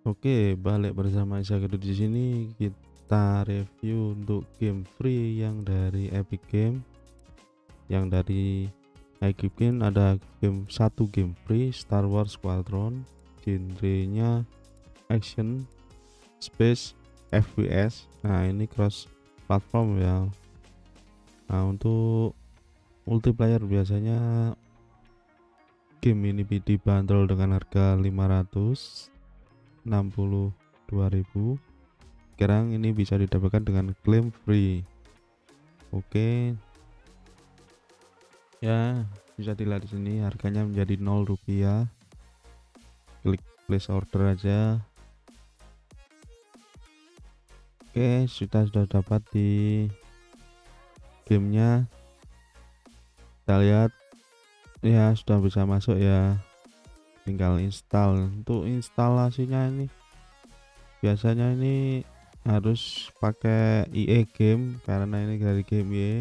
Oke, balik bersama Gedut di sini kita review untuk game free yang dari Epic Game. Yang dari Epic Game ada game satu game free Star Wars Squadron, genrenya action, space, FPS. Nah, ini cross platform ya. Nah, untuk multiplayer biasanya game ini dibanderol dengan harga 500 62.000 sekarang ini bisa didapatkan dengan klaim free. Oke. Ya bisa dilihat di sini harganya menjadi 0 rupiah. Klik place order aja. Oke sudah sudah dapat di gamenya. Kita lihat. Ya sudah bisa masuk ya tinggal install. Untuk instalasinya ini biasanya ini harus pakai IE game karena ini dari game IE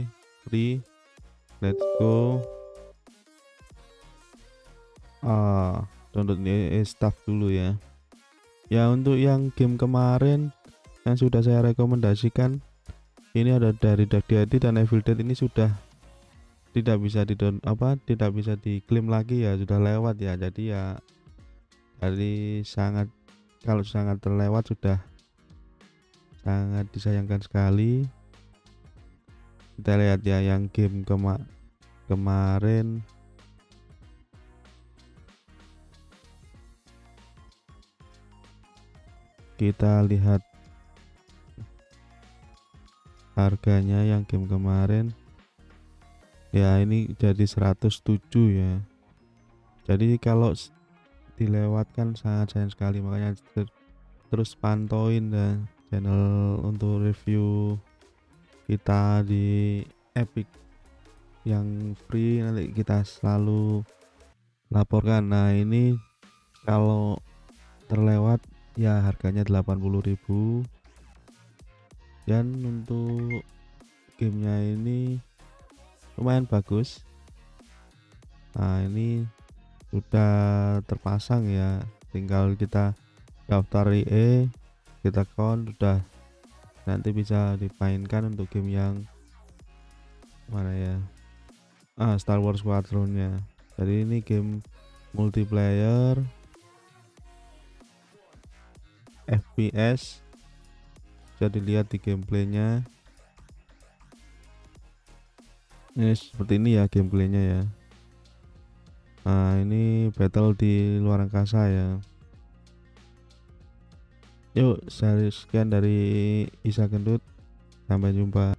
free let's go. Ah download IE staff dulu ya. Ya untuk yang game kemarin yang sudah saya rekomendasikan ini ada dari Dark Deity dan Evil Dead ini sudah tidak bisa di apa tidak bisa diklaim lagi ya sudah lewat ya. Jadi ya dari sangat kalau sangat terlewat sudah sangat disayangkan sekali. Kita lihat ya yang game kema kemarin. Kita lihat harganya yang game kemarin ya ini jadi 107 ya. Jadi kalau dilewatkan sangat sayang sekali. Makanya ter terus pantauin dan channel untuk review kita di Epic yang free nanti kita selalu laporkan. Nah ini kalau terlewat ya harganya 80.000 dan untuk gamenya ini lumayan bagus. Nah ini sudah terpasang ya. Tinggal kita daftar IE kita count sudah nanti bisa dimainkan untuk game yang mana ya? Ah Star Wars Squadronnya. Jadi ini game multiplayer FPS bisa dilihat di gameplaynya ini seperti ini ya gameplaynya ya. Nah ini battle di luar angkasa ya. Yuk sekian dari Isa Gendut. Sampai jumpa